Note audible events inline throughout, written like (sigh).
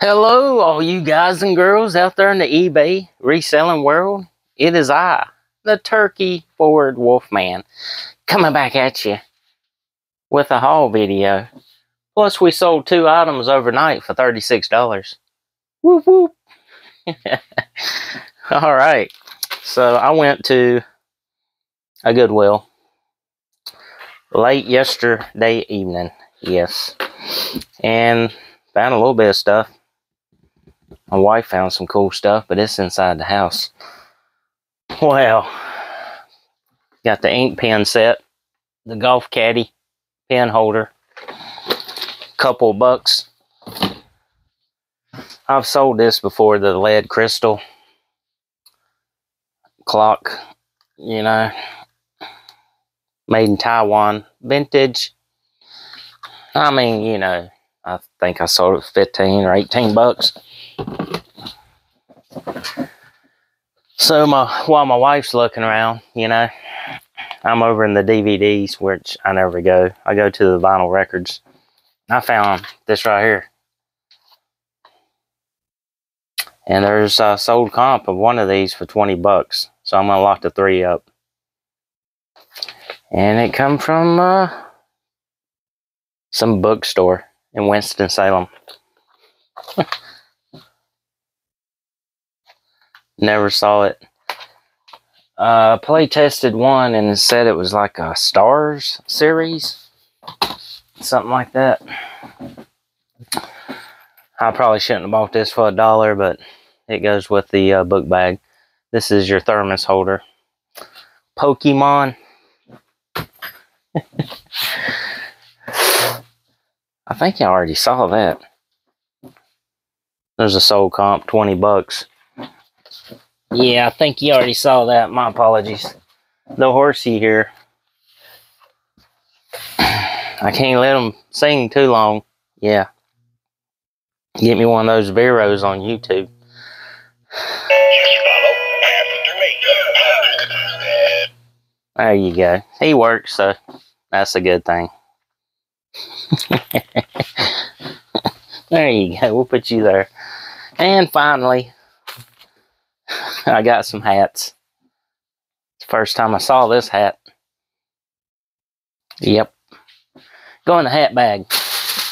Hello, all you guys and girls out there in the eBay reselling world. It is I, the Turkey Forward Wolfman, coming back at you with a haul video. Plus, we sold two items overnight for $36. Whoop whoop. (laughs) all right. So I went to a Goodwill late yesterday evening. Yes. And found a little bit of stuff my wife found some cool stuff, but it's inside the house. Well, got the ink pen set, the golf caddy pen holder, couple bucks. I've sold this before, the lead crystal clock, you know, made in Taiwan, vintage. I mean, you know, I think I sold it 15 or 18 bucks. So my while my wife's looking around, you know, I'm over in the DVDs, which I never go. I go to the vinyl records. I found this right here. And there's a sold comp of one of these for 20 bucks. So I'm going to lock the three up. And it come from uh, some bookstore in Winston-Salem. (laughs) Never saw it. Uh, play tested one and said it was like a Stars series. Something like that. I probably shouldn't have bought this for a dollar, but it goes with the uh, book bag. This is your thermos holder. Pokemon. (laughs) I think I already saw that. There's a soul comp, 20 bucks. Yeah, I think you already saw that. My apologies. The horsey here. (clears throat) I can't let them sing too long. Yeah. Get me one of those Veros on YouTube. There you go. He works, so that's a good thing. (laughs) there you go. We'll put you there. And finally, (laughs) I got some hats. First time I saw this hat. Yep. Go in the hat bag.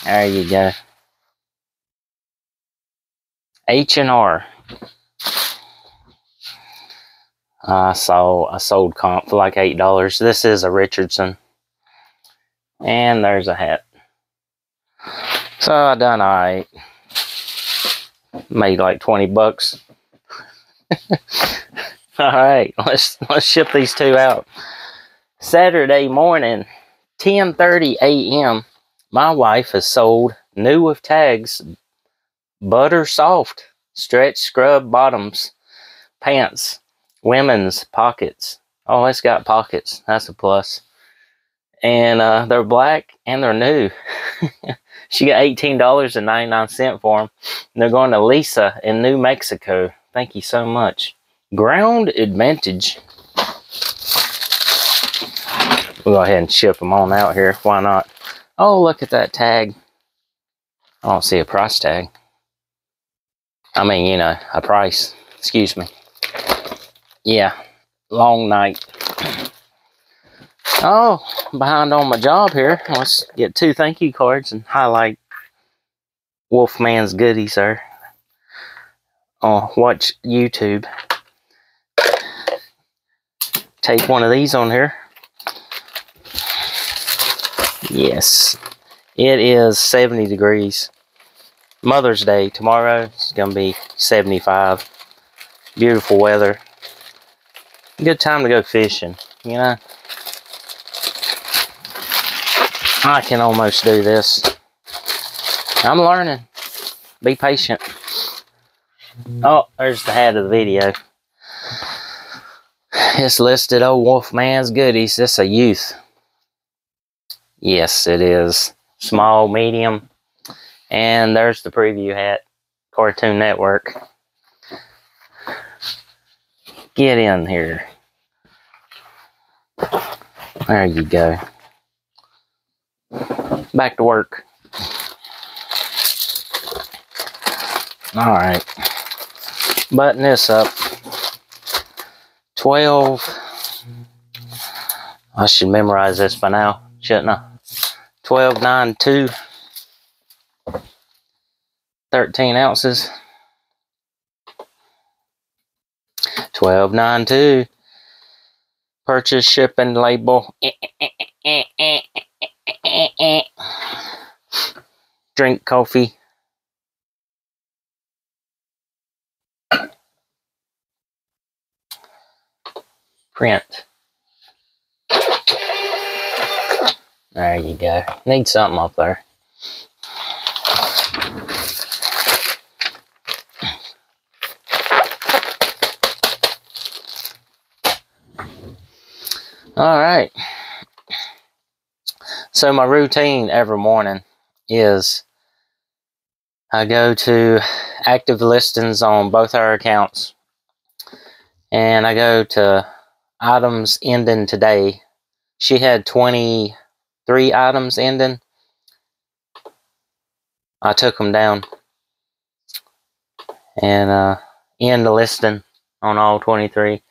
There you go. H&R. I saw I sold comp for like eight dollars. This is a Richardson. And there's a hat. So I done alright. Made like 20 bucks. (laughs) All right, let's let's ship these two out. Saturday morning, 10:30 a.m. My wife has sold new with tags butter soft stretch scrub bottoms pants women's pockets oh it's got pockets that's a plus. and uh, they're black and they're new (laughs) she got $18.99 for them and they're going to lisa in new mexico Thank you so much. Ground Advantage. We'll go ahead and ship them on out here. Why not? Oh, look at that tag. I don't see a price tag. I mean, you know, a price. Excuse me. Yeah, long night. (clears throat) Oh, behind on my job here. Let's get two thank you cards and highlight Wolfman's goodies there uh, watch YouTube. Take one of these on here. Yes, it is 70 degrees. Mother's Day tomorrow. It's going to be 75. Beautiful weather. Good time to go fishing, you know. I can almost do this. I'm learning. Be patient. Oh, there's the hat of the video. It's listed old Wolfman's Goodies. This a youth. Yes, it is. Small, medium. And there's the preview hat. Cartoon Network. Get in here. There you go. Back to work. All right. Button this up. 12. I should memorize this by now, shouldn't I? 12, 9, 2. 13 ounces. 12, 9, 2. Purchase shipping label. (laughs) Drink coffee. Print. There you go. Need something up there. All right. So my routine every morning is I go to active listings on both our accounts and I go to items ending today. She had 23 items ending. I took them down and uh, end the listing on all 23.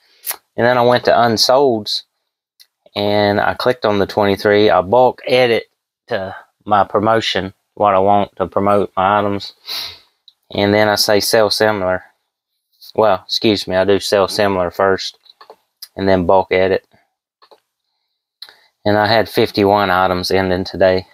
And then I went to unsolds and I clicked on the 23. I bulk edit to my promotion, what I want to promote my items. And then I say sell similar. Well, excuse me, I do sell similar first and then bulk edit. And I had 51 items ending today.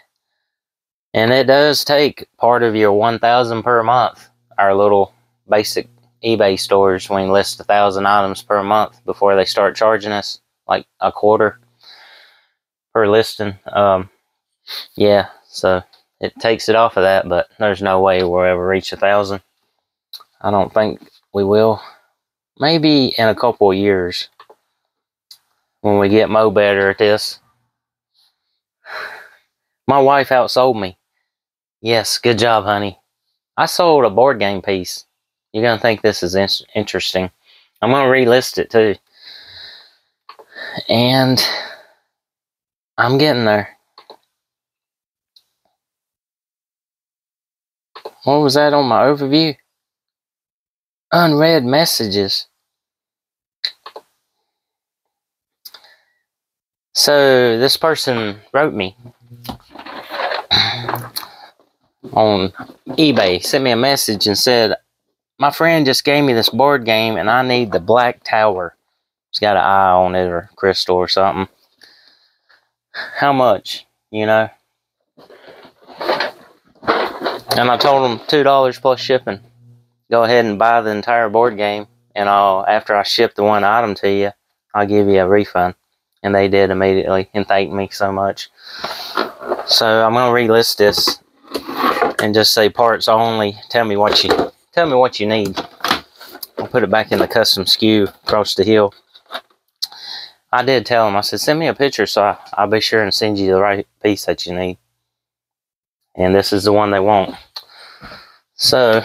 And it does take part of your 1000 per month, our little basic eBay stores when you list a thousand items per month before they start charging us like a quarter per listing. Um, yeah, so it takes it off of that, but there's no way we'll ever reach a thousand. I don't think we will. Maybe in a couple of years when we get mo better at this. My wife outsold me. Yes, good job, honey. I sold a board game piece. You're going to think this is in interesting. I'm going to relist it too. And I'm getting there. What was that on my overview? Unread messages. So this person wrote me (clears throat) on eBay, sent me a message and said, My friend just gave me this board game and I need the Black Tower. It's got an eye on it or crystal or something how much, you know? And I told him $2 plus shipping. Go ahead and buy the entire board game, and I'll, after I ship the one item to you, I'll give you a refund. And they did immediately and thanked me so much. So I'm gonna relist this and just say parts only. Tell me what you tell me what you need. I'll put it back in the custom SKU across the hill. I did tell him, I said, send me a picture so I, I'll be sure and send you the right piece that you need. And this is the one they want. So,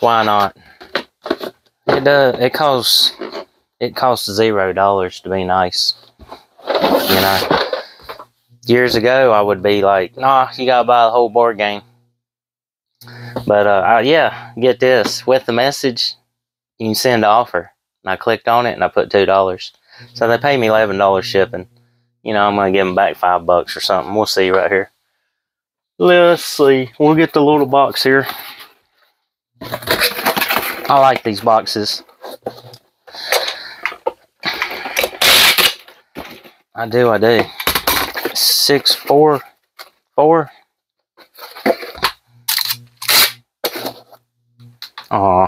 why not? It does. It costs. It costs zero dollars to be nice. You know. Years ago, I would be like, "Nah, you gotta buy the whole board game." But uh, I, yeah, get this with the message, you can send an offer. And I clicked on it and I put two dollars. So they paid me eleven dollars shipping. You know, I'm gonna give them back five bucks or something. We'll see right here. Let's see. We'll get the little box here. I like these boxes. I do, I do. Six, four, four. Aw.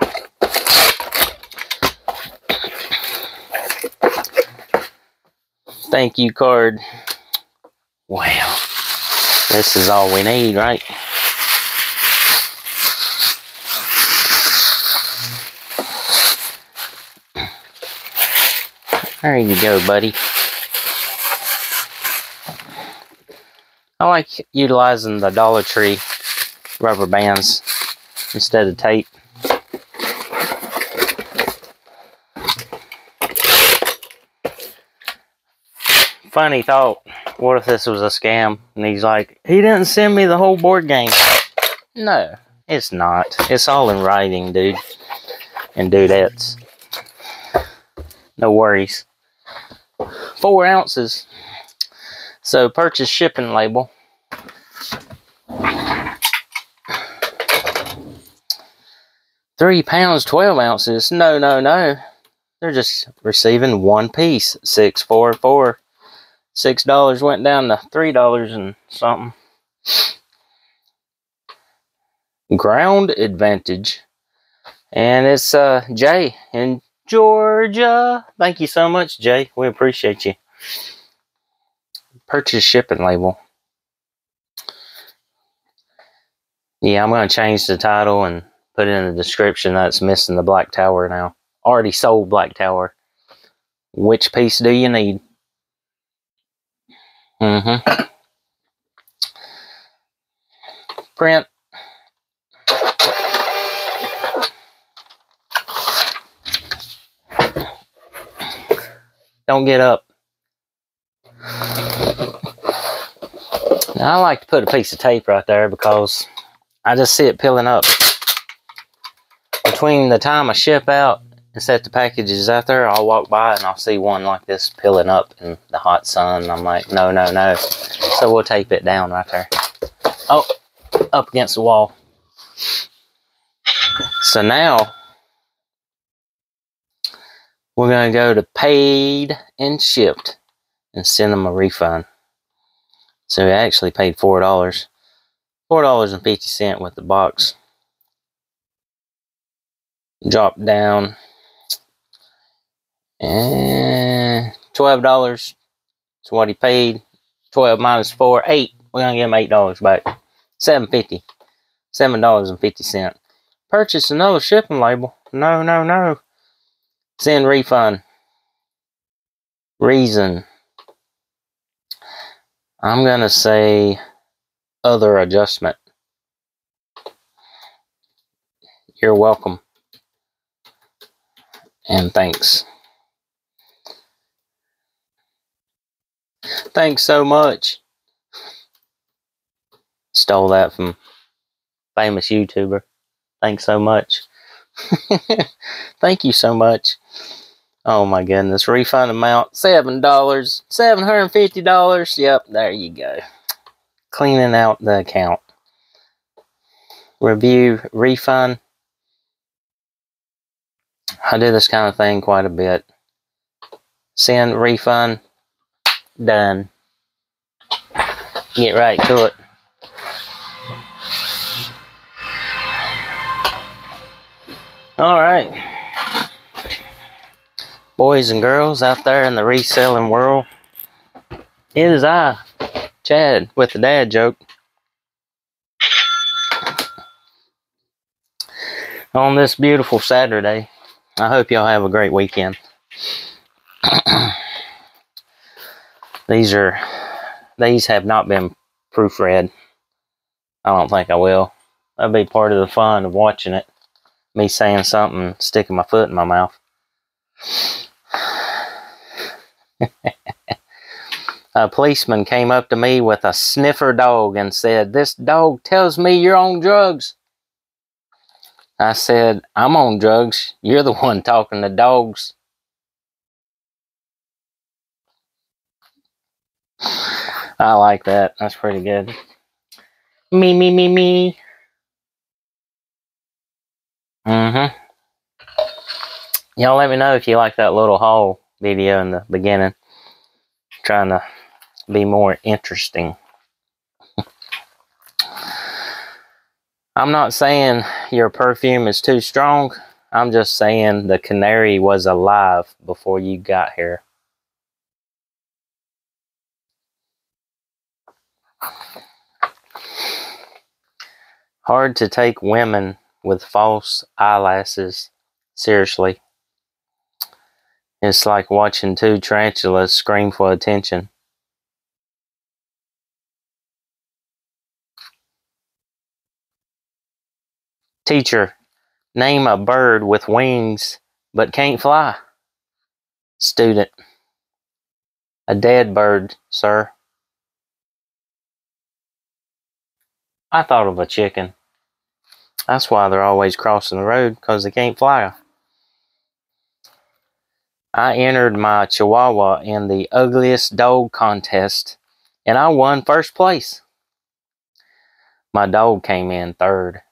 thank you card. Wow. This is all we need, right? There you go, buddy. I like utilizing the Dollar Tree rubber bands instead of tape. funny thought. What if this was a scam? And he's like, he didn't send me the whole board game. No, it's not. It's all in writing, dude. And dudettes. No worries. Four ounces. So purchase shipping label. Three pounds, 12 ounces. No, no, no. They're just receiving one piece. Six, four, four. Six dollars went down to three dollars and something. Ground advantage. And it's uh Jay in Georgia. Thank you so much, Jay. We appreciate you. Purchase shipping label. Yeah, I'm going to change the title and put in the description that's missing the Black Tower now. Already sold Black Tower. Which piece do you need? Mm-hmm. (coughs) Print. Don't get up. Now, I like to put a piece of tape right there because I just see it peeling up. Between the time I ship out and set the packages out there, I'll walk by and I'll see one like this peeling up in the hot sun. I'm like, no, no, no. So we'll tape it down right there. Oh, up against the wall. So now we're going to go to paid and shipped and send them a refund. So we actually paid $4. $4.50 with the box. Drop down. And $12 is what he paid. 12 minus 4, 8. We're to give him $8 back. 750 $7.50. Purchase another shipping label. No, no, no. Send refund. Reason. I'm going to say other adjustment. You're welcome. And thanks. Thanks so much. Stole that from famous YouTuber. Thanks so much. (laughs) Thank you so much. Oh my goodness. Refund amount $7. $750. Yep, there you go. Cleaning out the account. Review, refund. I do this kind of thing quite a bit. Send, refund, done. Get right to it. All right. Boys and girls out there in the reselling world, it is I, Chad, with the dad joke. On this beautiful Saturday, I hope y'all have a great weekend. (clears throat) these are, these have not been proofread. I don't think I will. That'll be part of the fun of watching it me saying something, sticking my foot in my mouth. A policeman came up to me with a sniffer dog and said, This dog tells me you're on drugs. I said, I'm on drugs. You're the (laughs) one talking to dogs. I like that. That's pretty good. Me, me, me, me. Mm-hmm. Y'all let me know if you like that little haul video in the beginning. Trying to be more interesting. I'm not saying your perfume is too strong. I'm just saying the canary was alive before you got here. Hard to take women with false eyelashes. Seriously. It's like watching two tarantulas scream for attention. Teacher, name a bird with wings but can't fly. Student, a dead bird, sir. I thought of a chicken. That's why they're always crossing the road because they can't fly. I entered my Chihuahua in the ugliest dog contest and I won first place. My dog came in third.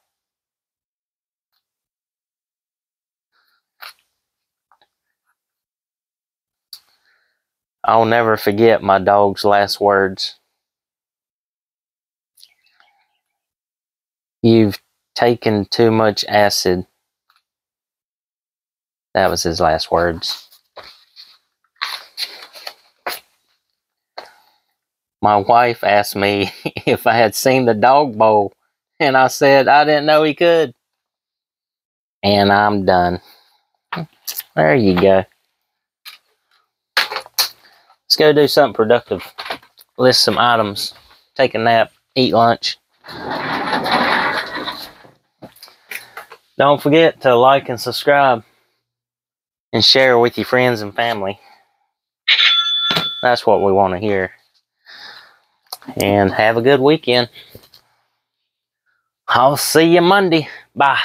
I'll never forget my dog's last words. You've taken too much acid. That was his last words. My wife asked me (laughs) if I had seen the dog bowl, and I said I didn't know he could. And I'm done. There you go. Let's go do something productive. List some items, take a nap, eat lunch. Don't forget to like and subscribe and share with your friends and family. That's what we want to hear. And have a good weekend. I'll see you Monday. Bye.